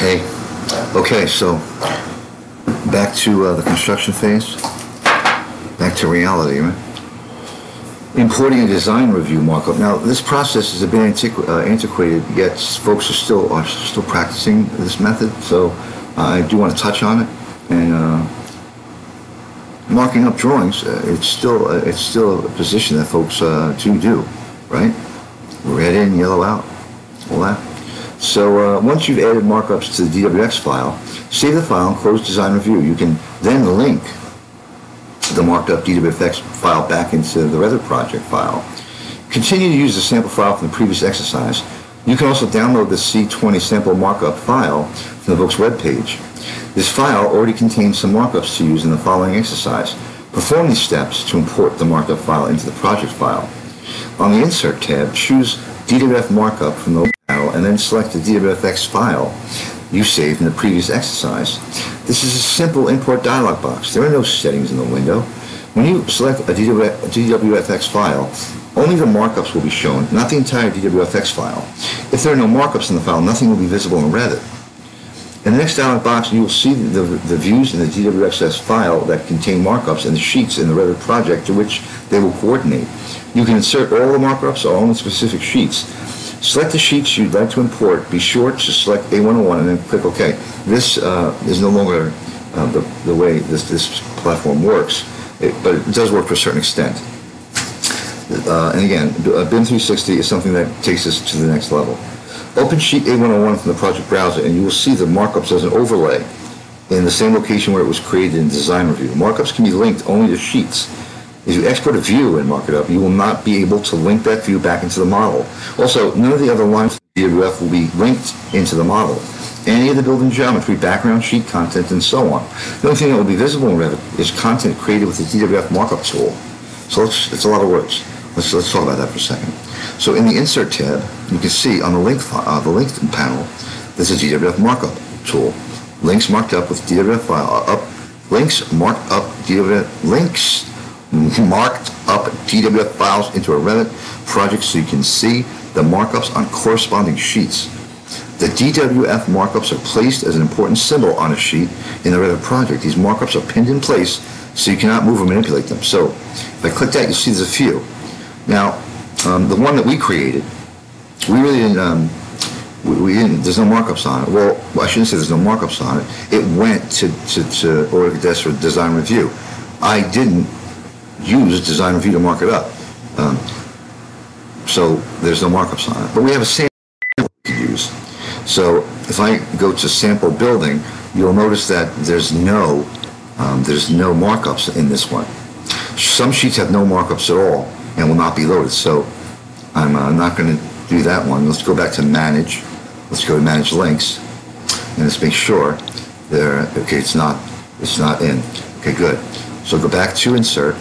Hey, okay, so back to uh, the construction phase, back to reality, right? Importing a design review markup. Now, this process is a bit antiqu- uh, antiquated, yet folks are still are still practicing this method. So uh, I do want to touch on it and uh, marking up drawings. Uh, it's still uh, it's still a position that folks do do, right? Red in, yellow out, all that. So uh, once you've added markups to the DWX file, save the file and close design review. You can then link the marked up DWFX file back into the Revit project file. Continue to use the sample file from the previous exercise. You can also download the C20 sample markup file from the book's webpage. This file already contains some markups to use in the following exercise. Perform these steps to import the markup file into the project file. On the Insert tab, choose DWF markup from the panel and then select the DWFX file you saved in the previous exercise. This is a simple import dialog box. There are no settings in the window. When you select a DWFX file, only the markups will be shown, not the entire DWFX file. If there are no markups in the file, nothing will be visible in Revit. In the next dialog box, you will see the, the views in the DWXS file that contain markups and the sheets in the Revit project to which they will coordinate. You can insert all the markups or only specific sheets. Select the sheets you'd like to import. Be sure to select A101 and then click OK. This uh, is no longer uh, the, the way this, this platform works, it, but it does work to a certain extent. Uh, and again, BIM 360 is something that takes us to the next level. Open Sheet A101 from the project browser and you will see the markups as an overlay in the same location where it was created in Design Review. Markups can be linked only to sheets. If you export a view and mark it up, you will not be able to link that view back into the model. Also, none of the other lines of the DWF will be linked into the model. Any of the building geometry, background, sheet content, and so on. The only thing that will be visible in Revit is content created with the DWF markup tool. So it's, a lot of words. Let's, let's talk about that for a second. So in the Insert tab, you can see on the link, uh, the link panel, there's a DWF markup tool. Links marked up with DWF file uh, up. Links marked up DWF links marked up DWF files into a Revit project so you can see the markups on corresponding sheets. The DWF markups are placed as an important symbol on a sheet in the Revit project. These markups are pinned in place so you cannot move or manipulate them. So if I click that, you'll see there's a few. Now, um, the one that we created, we really didn't, um, we, we didn't, there's no markups on it. Well, I shouldn't say there's no markups on it. It went to, to, to Autodesk for design review. I didn't use design review to mark it up. Um, so there's no markups on it. But we have a sample to use. So if I go to sample building, you'll notice that there's no um, there's no markups in this one. Some sheets have no markups at all and will not be loaded. So I'm uh, not going to do that one. Let's go back to manage. Let's go to manage links and let's make sure there. Okay, it's not it's not in. Okay, good. So go back to insert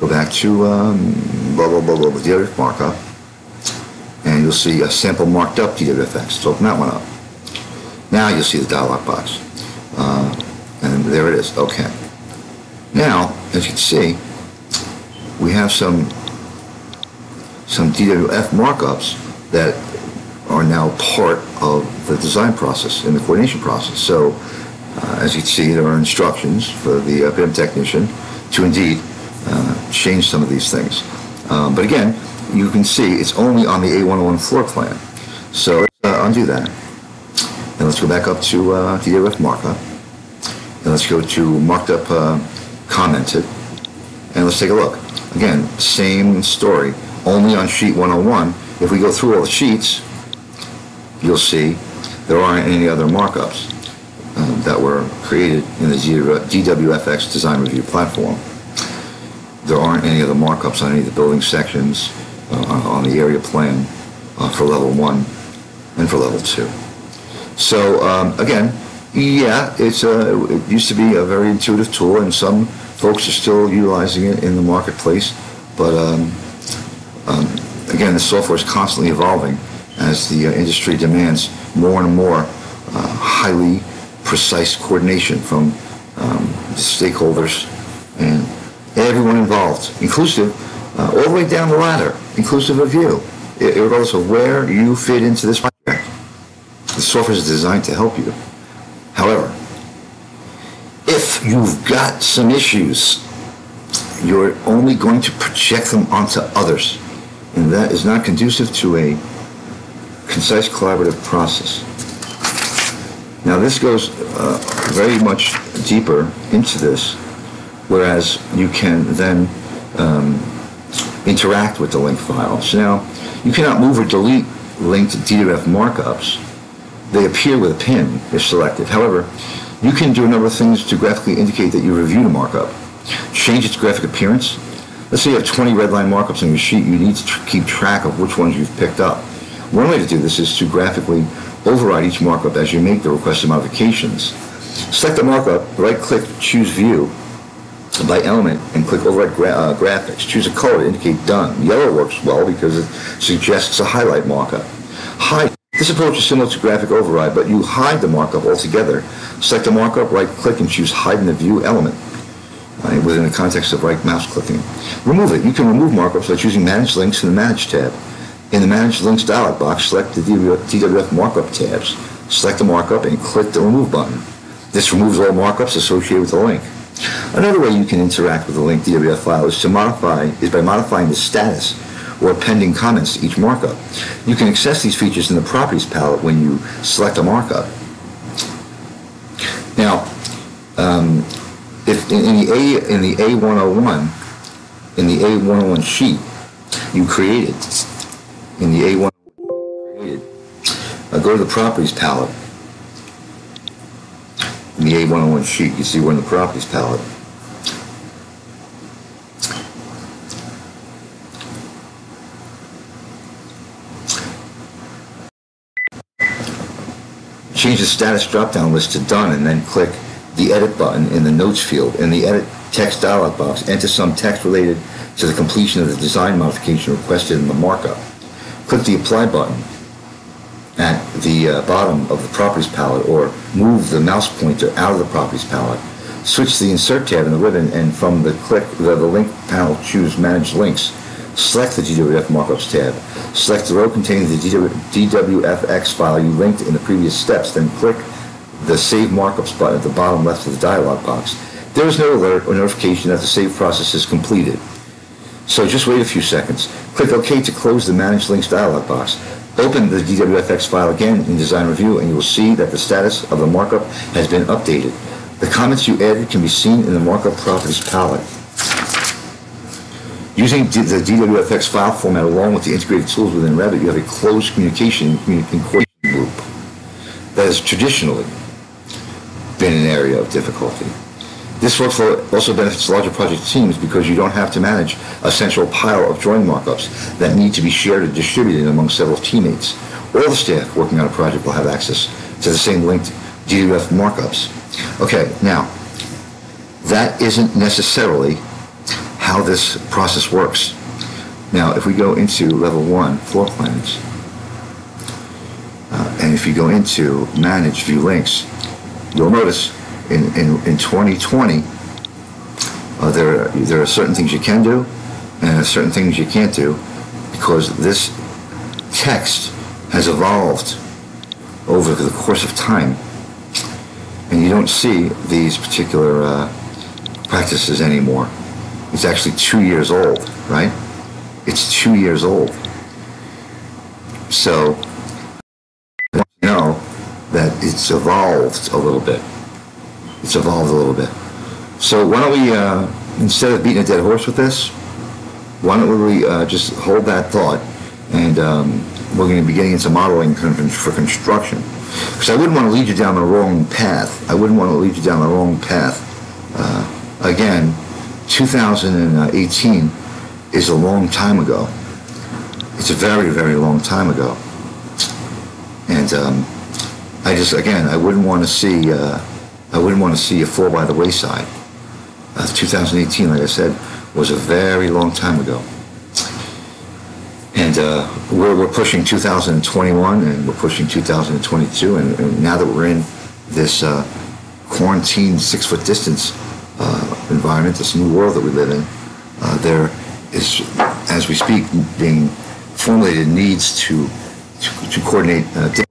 Go back to um, blah, blah, blah, blah, the DWF markup, and you'll see a sample marked up DWFX. So open that one up. Now you'll see the dialog box. Uh, and there it is. Okay. Now, as you can see, we have some some DWF markups that are now part of the design process and the coordination process. So, uh, as you can see, there are instructions for the uh, BIM technician to indeed uh, change some of these things. Um, but again, you can see it's only on the A101 floor plan. So let's uh, undo that. And let's go back up to uh, DWF markup. And let's go to marked up uh, commented. And let's take a look. Again, same story, only on sheet 101. If we go through all the sheets, you'll see there aren't any other markups um, that were created in the DWFX design review platform there aren't any of the markups on any of the building sections uh, on the area plan uh, for level one and for level two. So um, again, yeah, it's a, it used to be a very intuitive tool, and some folks are still utilizing it in the marketplace. But um, um, again, the software is constantly evolving as the uh, industry demands more and more uh, highly precise coordination from um, stakeholders and everyone involved, inclusive, uh, all the way down the ladder, inclusive of you, regardless of where you fit into this project. The software is designed to help you. However, if you've got some issues, you're only going to project them onto others. And that is not conducive to a concise collaborative process. Now, this goes uh, very much deeper into this, whereas you can then um, interact with the link file. So now, you cannot move or delete linked DWF markups. They appear with a pin if selected. However, you can do a number of things to graphically indicate that you reviewed a markup. Change its graphic appearance. Let's say you have 20 red line markups on your sheet. You need to tr- keep track of which ones you've picked up. One way to do this is to graphically override each markup as you make the requested modifications. Select the markup, right-click, choose View by element, and click Override gra- uh, Graphics. Choose a color to indicate Done. Yellow works well because it suggests a highlight markup. Hide. This approach is similar to graphic override, but you hide the markup altogether. Select the markup, right-click, and choose Hide in the View element within the context of right mouse clicking. Remove it. You can remove markups by choosing Manage Links in the Manage tab. In the Manage Links dialog box, select the DWF markup tabs. Select the markup and click the Remove button. This removes all markups associated with the link. Another way you can interact with a linked DWF file is to modify is by modifying the status or pending comments to each markup. You can access these features in the Properties palette when you select a markup. Now, um, if in, in the A in the A101 in the A101 sheet you created in the A1 created uh, go to the properties palette the A101 sheet you see we're in the properties palette change the status drop-down list to done and then click the edit button in the notes field. In the edit text dialog box, enter some text related to the completion of the design modification requested in the markup. Click the apply button at the uh, bottom of the properties palette or move the mouse pointer out of the properties palette. Switch the insert tab in the ribbon and from the click the, the link panel choose manage links. Select the DWF markups tab. Select the row containing the DW, DWFX file you linked in the previous steps, then click the Save Markups button at the bottom left of the dialog box. There is no alert or notification that the save process is completed. So just wait a few seconds. Click OK to close the Manage Links dialog box. Open the DWFX file again in Design Review and you will see that the status of the markup has been updated. The comments you added can be seen in the Markup Properties palette. Using the DWFX file format along with the integrated tools within Revit, you have a closed communication and coordination group that has traditionally been an area of difficulty. This workflow also benefits larger project teams because you don't have to manage a central pile of drawing markups that need to be shared or distributed among several teammates. All the staff working on a project will have access to the same linked DWF markups. Okay, now, that isn't necessarily how this process works. Now, if we go into level one, floor plans, uh, and if you go into manage view links, you'll notice in, in, in 2020, uh, there, are, there are certain things you can do and certain things you can't do because this text has evolved over the course of time. And you don't see these particular uh, practices anymore. It's actually two years old, right? It's two years old. So, you know that it's evolved a little bit. It's evolved a little bit. So why don't we, uh, instead of beating a dead horse with this, why don't we uh, just hold that thought and um, we're going to be getting into modeling for construction. Because I wouldn't want to lead you down the wrong path. I wouldn't want to lead you down the wrong path. Uh, again, 2018 is a long time ago. It's a very, very long time ago. And um, I just, again, I wouldn't want to see, uh, I wouldn't want to see you fall by the wayside. Uh, 2018, like I said, was a very long time ago. And uh, we're, we're pushing 2021 and we're pushing 2022. And, and now that we're in this uh, quarantine six foot distance uh, environment, this new world that we live in, uh, there is, as we speak, being formulated needs to, to, to coordinate uh,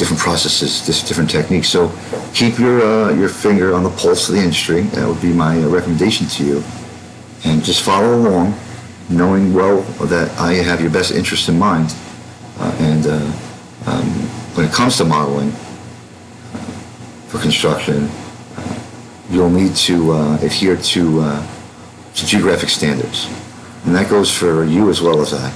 different processes, different techniques. So keep your, uh, your finger on the pulse of the industry. That would be my uh, recommendation to you. And just follow along, knowing well that I have your best interest in mind. Uh, and uh, um, when it comes to modeling uh, for construction, you'll need to adhere to, to geographic standards. And that goes for you as well as I.